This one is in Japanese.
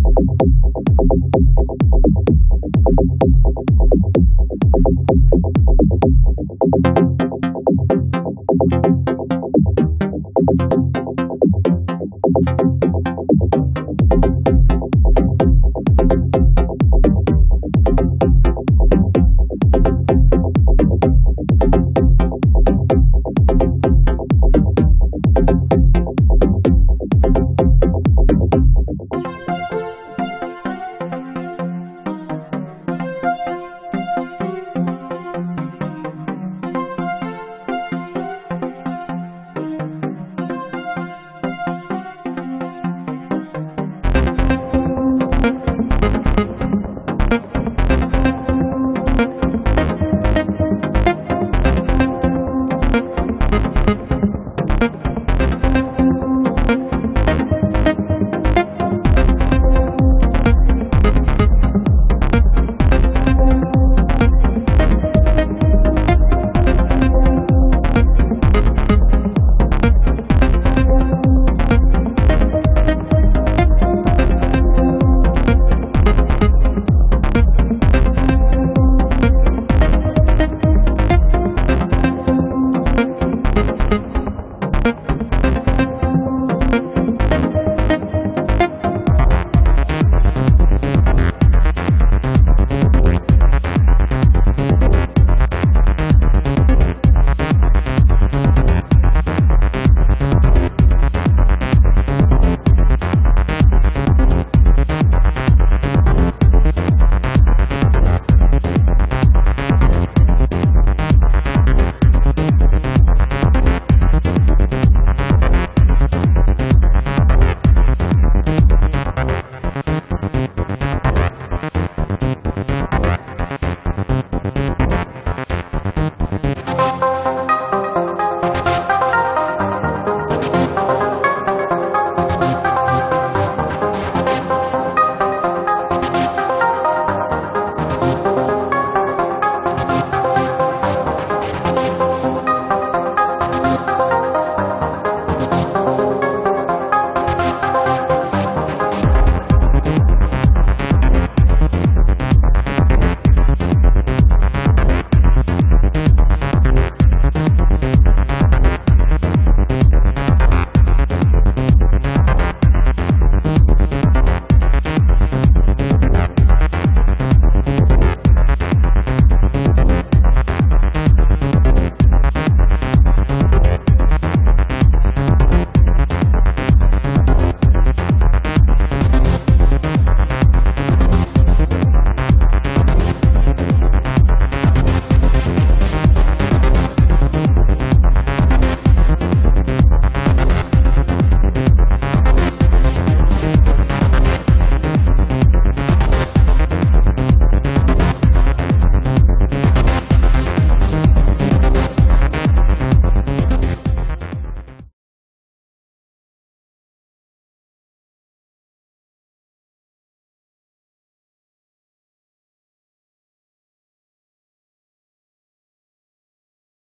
本当に。